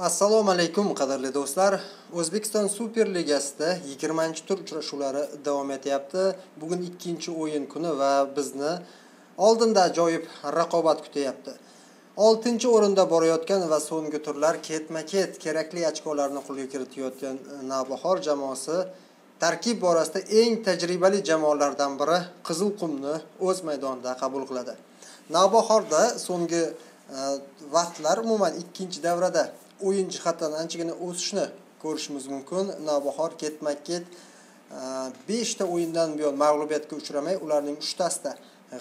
assalomu alaykum qadrli do'stlar. O'zbekiston super ligasida 20 tur uchrashuvlari davom etyapti. Bugun ikkinchi o'yin kuni va bizni oldinda ajoyib raqobat kutyapti. Oltinchi o'rinda borayotgan va so'nggi turlar ketma ket kerakli ochkolarni qo'lga kiritayotgan navbahor jamoasi tarkib borasida eng tajribali jamoalardan biri qizilqumni o'z maydonida qabul qiladi. Navbahorda so'nggi e, vaqtlar umuman ikkinchi davrada o'yin jihatdan anchagina o'sishni ko'rishimiz mumkin. Navbahor ketma ket e, beshta o'yindan buyon mag'lubiyatga uchramay ularning uchtasida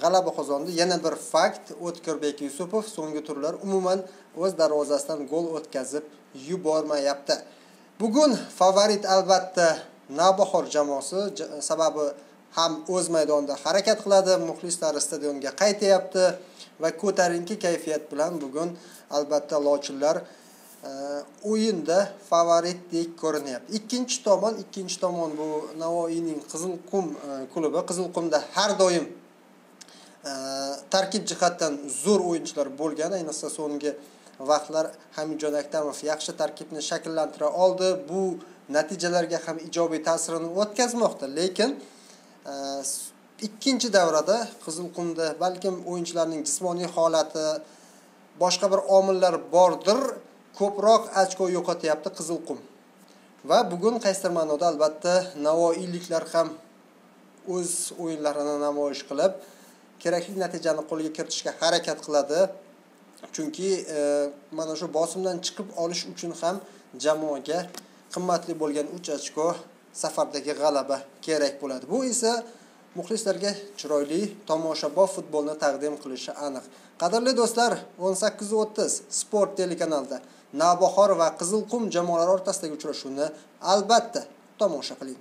g'alaba qozondi. Yana bir fakt o'tkirbek yusupov so'nggi turlar umuman o'z darvozasidan gol o'tkazib yubormayapti. Bugun favorit albatta navbahor jamoasi sababi ham o'z maydonida harakat qiladi. Muxlislari stadionga qaytyapti va ko'tarinki kayfiyat bilan bugun albatta lochinlar o'yinda favoritdek ko'rinyapti. Ikkinchi tomon ikkinchi tomon bu navoiyning qizilqum e, klubi. Qizilqumda har doim e, tarkib jihatdan zo'r o'yinchilar bo'lgan ayniqsa so'nggi vaqtlar hamidjon aktamov yaxshi tarkibni shakllantira oldi. Bu natijalarga ham ijobiy ta'sirini o'tkazmoqda. Lekin e, ikkinchi davrada qizilqumda balkim o'yinchilarning jismoniy holati boshqa bir omillar bordir. Ko'proq ochko yo'qotyapti qizilqum va bugun qaysidir ma'noda albatta navoiyliklar ham o'z o'yinlarini namoyish qilib kerakli natijani qo'lga kiritishga harakat qiladi. Chunki e, mana shu bosimdan chiqib olish uchun ham jamoaga qimmatli bo'lgan uch ochko safardagi g'alaba kerak bo'ladi. Bu esa muxlislarga chiroyli tomoshabob futbolni taqdim qilishi aniq. Qadrli do'stlar o'n sakkiz o'ttiz sport telekanalida navbahor va qizilqum jamoalari o'rtasidagi uchrashuvni albatta tomosha qiling.